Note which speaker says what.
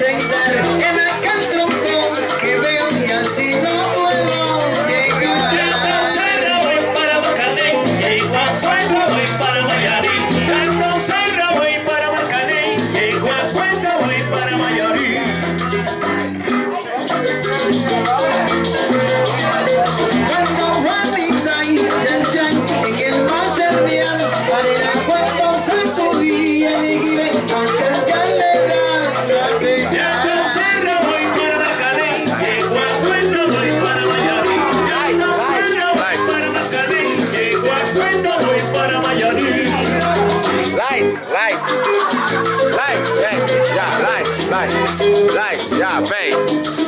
Speaker 1: sentar en aquel tronco que veo y así no puedo llegar.
Speaker 2: Cerro voy para Marcané, y Guacuenca voy para Mayarí. Alto Cerro voy para Marcané, y Guacuenca voy para Mayarí.
Speaker 3: Light, light, light, yes, yeah, light, light, light, yeah, babe.